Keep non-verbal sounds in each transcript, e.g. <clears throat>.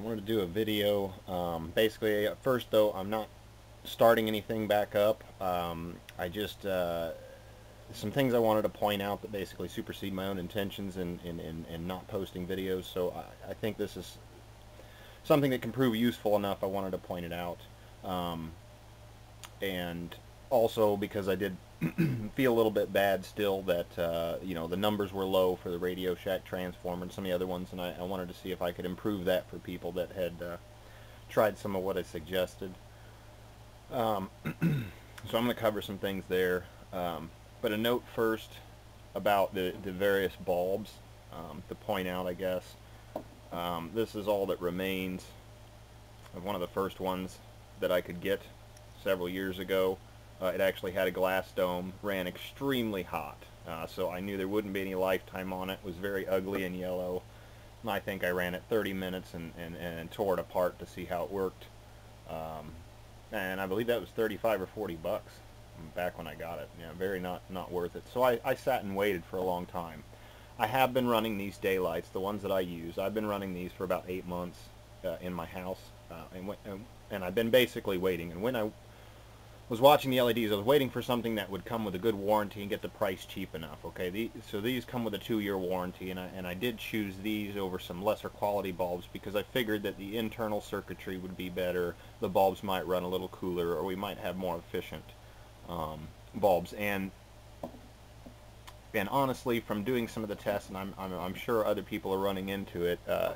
wanted to do a video. Um, basically, at first though, I'm not starting anything back up. Um, I just uh, some things I wanted to point out that basically supersede my own intentions in, in, in, in not posting videos. So I, I, think this is something that can prove useful enough. I wanted to point it out. Um, and also because I did <clears throat> feel a little bit bad still that uh, you know the numbers were low for the Radio Shack transformer and some of the other ones, and I, I wanted to see if I could improve that for people that had uh, tried some of what I suggested. Um, <clears throat> so I'm going to cover some things there, um, but a note first about the, the various bulbs um, to point out, I guess. Um, this is all that remains of one of the first ones that I could get several years ago. Uh, it actually had a glass dome, ran extremely hot, uh, so I knew there wouldn't be any lifetime on it. It was very ugly and yellow. I think I ran it 30 minutes and, and, and tore it apart to see how it worked. Um, and I believe that was 35 or 40 bucks back when I got it. Yeah, very not, not worth it. So I, I sat and waited for a long time. I have been running these daylights, the ones that I use. I've been running these for about eight months uh, in my house, uh, and, and, and I've been basically waiting. And when I was watching the LEDs, I was waiting for something that would come with a good warranty and get the price cheap enough. Okay, so these come with a two-year warranty, and I, and I did choose these over some lesser quality bulbs because I figured that the internal circuitry would be better, the bulbs might run a little cooler, or we might have more efficient um, bulbs. And and honestly, from doing some of the tests, and I'm, I'm, I'm sure other people are running into it, uh,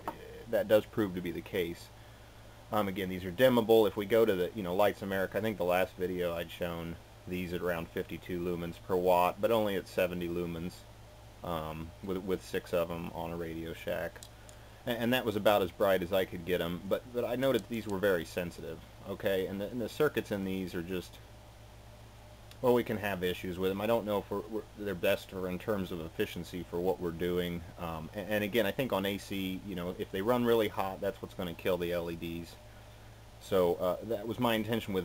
that does prove to be the case. Um, again, these are dimmable. If we go to the, you know, Lights America, I think the last video I'd shown these at around 52 lumens per watt, but only at 70 lumens um, with, with six of them on a Radio Shack. And, and, that was about as bright as I could get them, but, but I noted these were very sensitive, okay? And the, and the circuits in these are just, well, we can have issues with them. I don't know if we're, we're, they're best or in terms of efficiency for what we're doing. Um, and, and, again, I think on AC, you know, if they run really hot, that's what's going to kill the LEDs. So uh, that was my intention with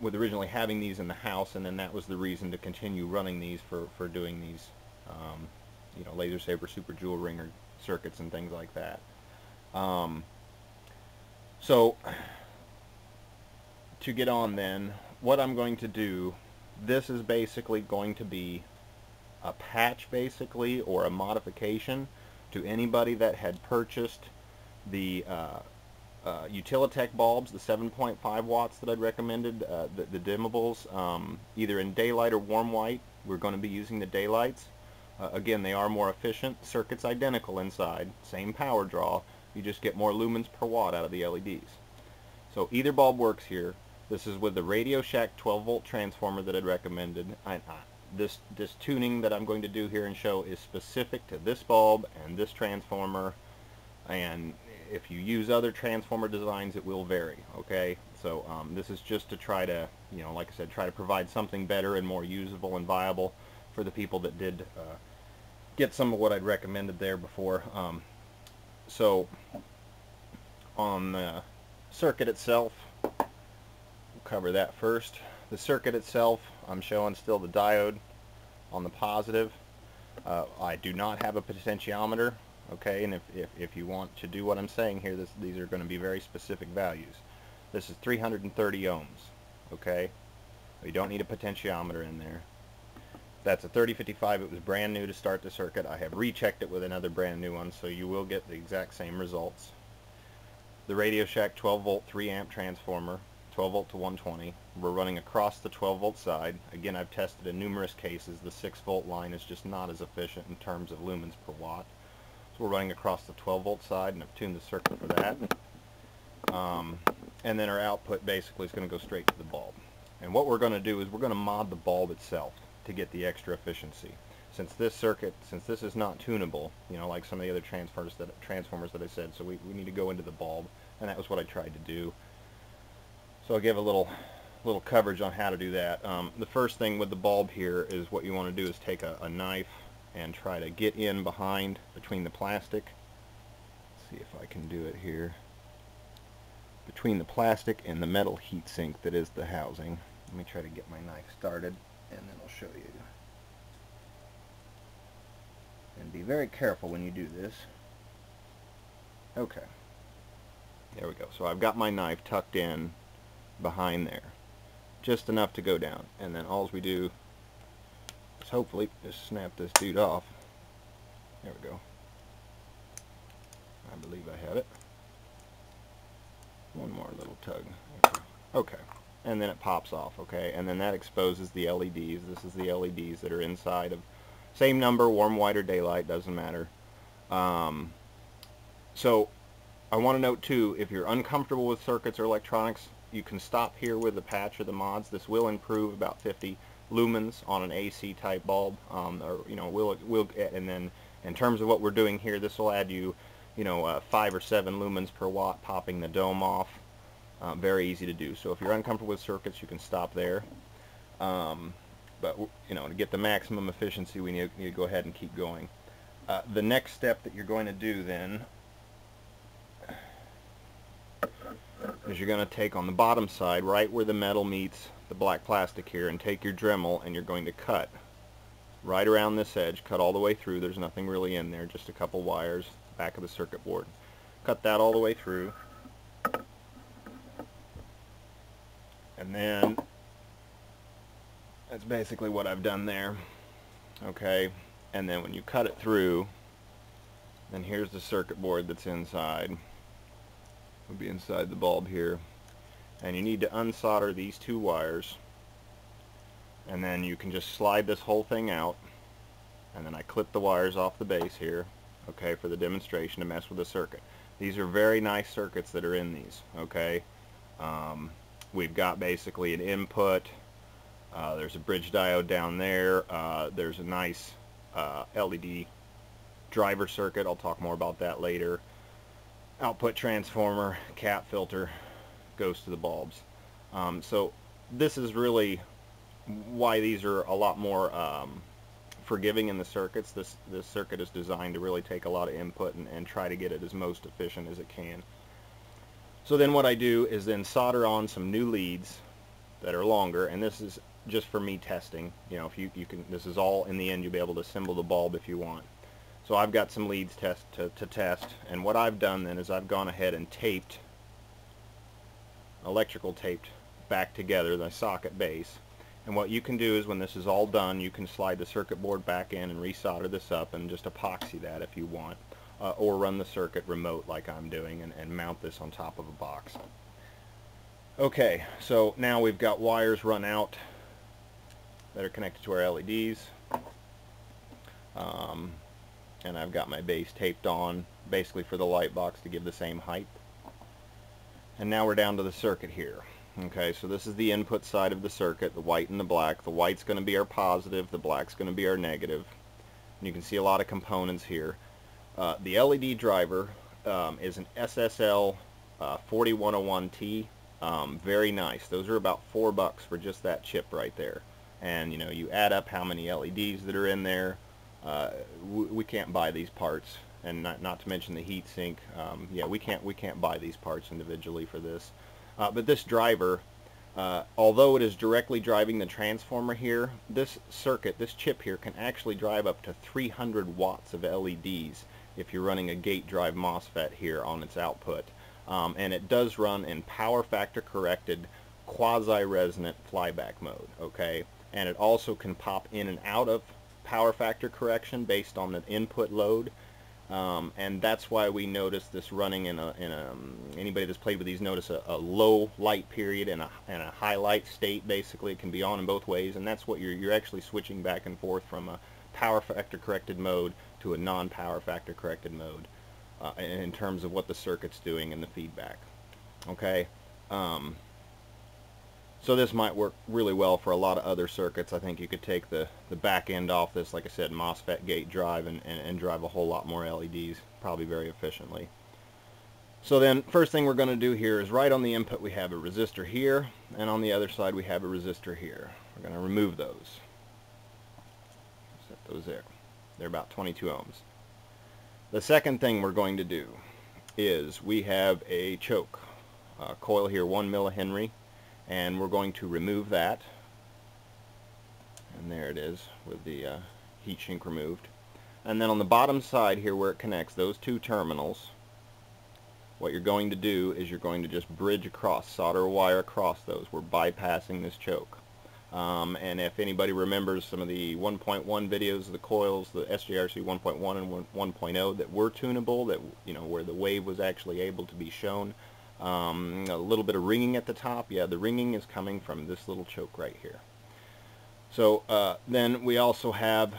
with originally having these in the house, and then that was the reason to continue running these for for doing these, um, you know, laser saber super joule ringer circuits and things like that. Um, so <sighs> to get on then, what I'm going to do, this is basically going to be a patch basically or a modification to anybody that had purchased the uh, uh, Utilitech bulbs, the 7.5 watts that I'd recommended, uh, the, the, dimmables, um, either in daylight or warm white. We're going to be using the daylights. Uh, again, they are more efficient. Circuit's identical inside, same power draw. You just get more lumens per watt out of the LEDs. So either bulb works here. This is with the Radio Shack 12 volt transformer that I'd recommended. I, I, this, this tuning that I'm going to do here and show is specific to this bulb and this transformer and if you use other transformer designs, it will vary, okay? So um, this is just to try to, you know, like I said, try to provide something better and more usable and viable for the people that did uh, get some of what I'd recommended there before. Um, so on the circuit itself, cover that first. The circuit itself, I'm showing still the diode on the positive. Uh, I do not have a potentiometer okay? And if, if, if you want to do what I'm saying here this, these are going to be very specific values. This is 330 ohms okay? You don't need a potentiometer in there. That's a 3055 it was brand new to start the circuit. I have rechecked it with another brand new one so you will get the exact same results. The Radio Shack 12 volt 3 amp transformer 12 volt to 120 we're running across the 12 volt side again I've tested in numerous cases the 6 volt line is just not as efficient in terms of lumens per watt so we're running across the 12 volt side and I've tuned the circuit for that. Um, and then our output basically is going to go straight to the bulb. And what we're going to do is we're going to mod the bulb itself to get the extra efficiency. Since this circuit, since this is not tunable, you know, like some of the other transformers that transformers that I said, so we, we need to go into the bulb, and that was what I tried to do. So I'll give a little little coverage on how to do that. Um, the first thing with the bulb here is what you want to do is take a, a knife and try to get in behind between the plastic. Let's see if I can do it here. Between the plastic and the metal heatsink that is the housing. Let me try to get my knife started and then I'll show you. And be very careful when you do this. Okay. There we go. So I've got my knife tucked in behind there. Just enough to go down. And then all we do is hopefully just snap this dude off. There we go. I believe I have it. One more little tug. Okay. And then it pops off, okay? And then that exposes the LEDs. This is the LEDs that are inside of same number, warm, white, or daylight, doesn't matter. Um, so I want to note too, if you're uncomfortable with circuits or electronics, you can stop here with the patch or the mods. This will improve about 50 lumens on an AC type bulb, um, or you know, will will and then in terms of what we're doing here, this will add you, you know, uh, five or seven lumens per watt, popping the dome off. Uh, very easy to do. So if you're uncomfortable with circuits, you can stop there. Um, but you know, to get the maximum efficiency, we need, need to go ahead and keep going. Uh, the next step that you're going to do then is you're going to take on the bottom side, right where the metal meets the black plastic here, and take your Dremel and you're going to cut right around this edge, cut all the way through. There's nothing really in there, just a couple wires, back of the circuit board. Cut that all the way through. And then that's basically what I've done there. Okay, and then when you cut it through, then here's the circuit board that's inside would be inside the bulb here. And you need to unsolder these two wires. And then you can just slide this whole thing out. And then I clip the wires off the base here okay for the demonstration to mess with the circuit. These are very nice circuits that are in these okay? Um, we've got basically an input. Uh, there's a bridge diode down there. Uh, there's a nice uh, LED driver circuit. I'll talk more about that later output transformer, cap filter goes to the bulbs. Um, so this is really why these are a lot more um, forgiving in the circuits. This, this circuit is designed to really take a lot of input and, and try to get it as most efficient as it can. So then what I do is then solder on some new leads that are longer, and this is just for me testing. You know, if you, you can, this is all in the end you'll be able to assemble the bulb if you want. So I've got some leads test to, to test and what I've done then is I've gone ahead and taped electrical taped back together the socket base and what you can do is when this is all done you can slide the circuit board back in and resolder this up and just epoxy that if you want uh, or run the circuit remote like I'm doing and, and mount this on top of a box. Okay so now we've got wires run out that are connected to our LEDs. Um, and I've got my base taped on basically for the light box to give the same height. And now we're down to the circuit here. Okay so this is the input side of the circuit the white and the black. The white's going to be our positive the black's going to be our negative. And you can see a lot of components here. Uh, the LED driver um, is an SSL uh, 4101T um, very nice. Those are about four bucks for just that chip right there. And you know you add up how many LEDs that are in there uh, we, can't buy these parts and not, not to mention the heat sink. Um, yeah we can't we can't buy these parts individually for this. Uh, but this driver uh, although it is directly driving the transformer here this circuit this chip here can actually drive up to 300 watts of LEDs if you're running a gate drive MOSFET here on its output. Um, and it does run in power factor corrected quasi-resonant flyback mode okay? And it also can pop in and out of power factor correction based on the input load. Um, and that's why we notice this running in a, in a um, anybody that's played with these notice a, a, low light period and a, and a high light state basically. It can be on in both ways and that's what you're, you're actually switching back and forth from a power factor corrected mode to a non-power factor corrected mode uh, in terms of what the circuit's doing and the feedback. Okay? Um, so this might work really well for a lot of other circuits. I think you could take the, the back end off this, like I said, MOSFET gate drive and, and, and drive a whole lot more LEDs, probably very efficiently. So then, first thing we're going to do here is right on the input we have a resistor here, and on the other side we have a resistor here. We're going to remove those. Set those there. They're about 22 ohms. The second thing we're going to do is we have a choke uh, coil here, 1 millihenry and we're going to remove that and there it is with the uh, heat shrink removed and then on the bottom side here where it connects those two terminals what you're going to do is you're going to just bridge across, solder a wire across those. We're bypassing this choke. Um, and if anybody remembers some of the 1.1 videos of the coils, the SJRC 1.1 and 1.0 that were tunable, that you know where the wave was actually able to be shown, um, a little bit of ringing at the top. Yeah, the ringing is coming from this little choke right here. So uh, then we also have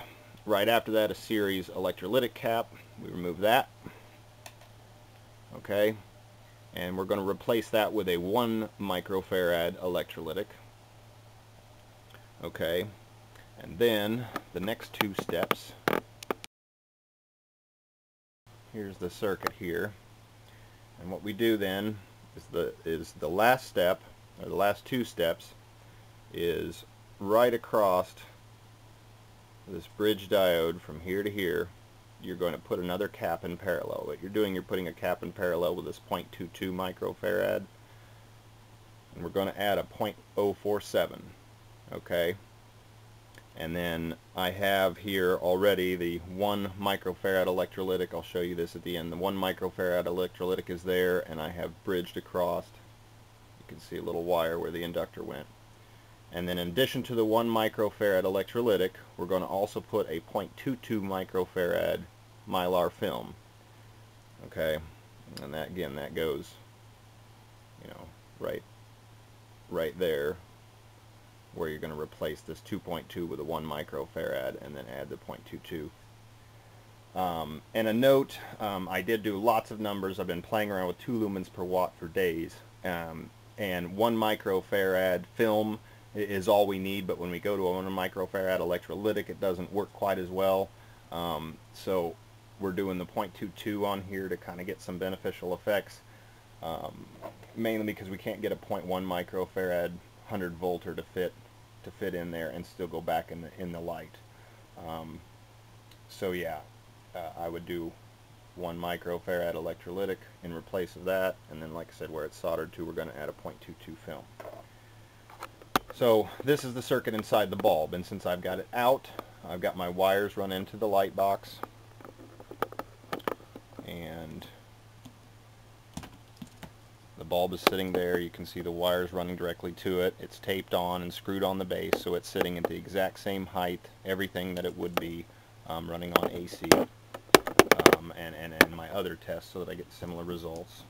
right after that a series electrolytic cap. We remove that. Okay, and we're going to replace that with a 1 microfarad electrolytic okay and then the next two steps here's the circuit here and what we do then is the is the last step or the last two steps is right across this bridge diode from here to here you're going to put another cap in parallel. What you're doing you're putting a cap in parallel with this 0.22 microfarad and we're going to add a 0.047 okay and then I have here already the 1 microfarad electrolytic. I'll show you this at the end. The 1 microfarad electrolytic is there and I have bridged across. You can see a little wire where the inductor went. And then in addition to the 1 microfarad electrolytic we're going to also put a 0.22 microfarad mylar film. Okay? And that again that goes you know right right there where you're going to replace this 2.2 with a 1 microfarad and then add the 0.22. Um, and a note, um, I did do lots of numbers. I've been playing around with 2 lumens per watt for days. Um, and 1 microfarad film is all we need, but when we go to a 1 microfarad electrolytic, it doesn't work quite as well. Um, so we're doing the 0.22 on here to kind of get some beneficial effects. Um, mainly because we can't get a 0.1 microfarad 100 volter to fit to fit in there and still go back in the in the light. Um, so yeah, uh, I would do one microfarad electrolytic in replace of that, and then like I said, where it's soldered to, we're going to add a 0.22 film. So this is the circuit inside the bulb, and since I've got it out, I've got my wires run into the light box, and bulb is sitting there. You can see the wires running directly to it. It's taped on and screwed on the base, so it's sitting at the exact same height, everything that it would be um, running on AC um, and, and, and my other tests so that I get similar results.